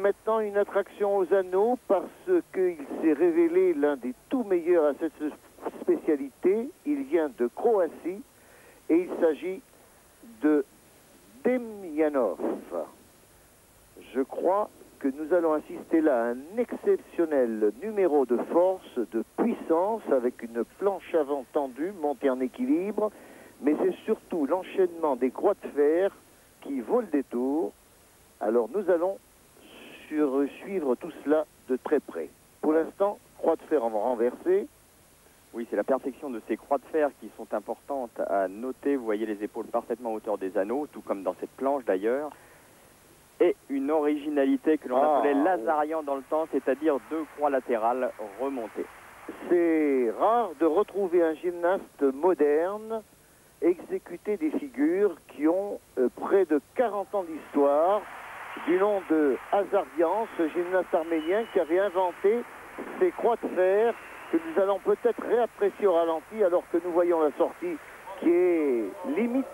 maintenant une attraction aux anneaux parce qu'il s'est révélé l'un des tout meilleurs à cette spécialité. Il vient de Croatie et il s'agit de Demjanov. Je crois que nous allons assister là à un exceptionnel numéro de force, de puissance, avec une planche avant tendue, montée en équilibre, mais c'est surtout l'enchaînement des croix de fer qui vaut le détour. Alors nous allons sur- suivre tout cela de très près. Pour l'instant, croix de fer en renversée, Oui, c'est la perfection de ces croix de fer qui sont importantes à noter. Vous voyez les épaules parfaitement à hauteur des anneaux, tout comme dans cette planche d'ailleurs. Et une originalité que l'on Ah. appelait Lazarian dans le temps, c'est-à-dire deux croix latérales remontées. C'est rare de retrouver un gymnaste moderne exécuter des figures qui ont euh, près de 40 ans d'histoire, du nom de Hazardian, ce gymnaste arménien qui a réinventé ces croix de fer que nous allons peut-être réapprécier au ralenti alors que nous voyons la sortie qui est limite